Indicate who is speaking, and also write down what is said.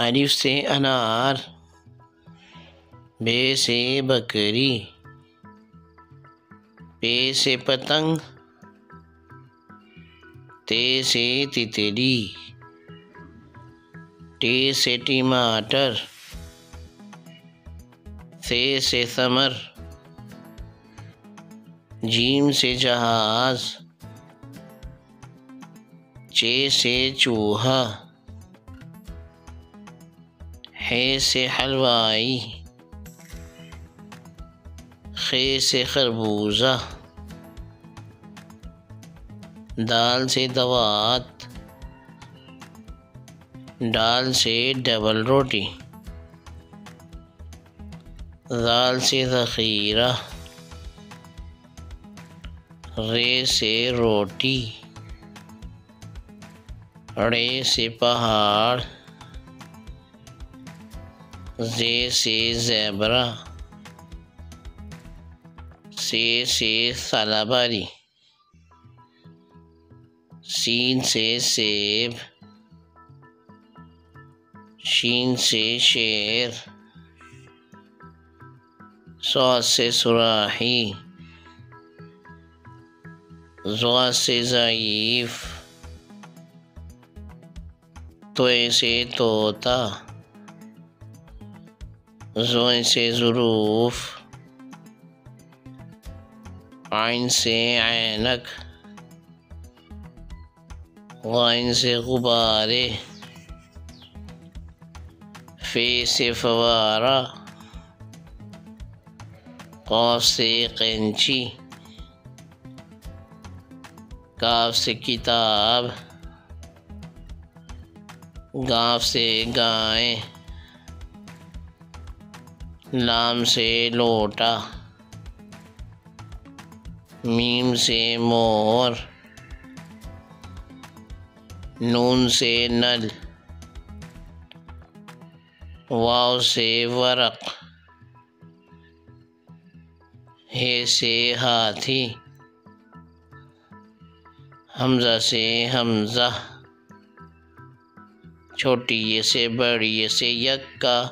Speaker 1: الف سے انار، بے سے بکری، پے سے پتنگ، تے سے تتلی ٹی سے ٹماٹر، سے سے ثمر، جیم سے جہاز، چے سے چوہا۔ ہے سے حلوائی خے سے خربوزہ، دال سے دوات ڈال سے ڈبل روٹی، دال سے ذخیرہ، رے سے روٹی، رے سے پہاڑ۔ زے سے زیبرا۔ سے سے سالاباری۔ سین سے سیب۔ شین سے شیر۔ سواد سے سراحی زوا سے ضعیف۔ توئے سے طوطا۔ زوئیں سے ظروف عین سے عینک غائن سے غبارے فی سے فوارہ قوف سے قینچی کاف سے کتاب گاف سے گائیں لام سے لوٹا۔ میم سے مور۔ نون سے نل۔ واو سے ورق۔ ہے سے ہاتھی۔ حمزہ سے حمزہ۔ چھوٹی یہ سے بڑی یہ سے یک کا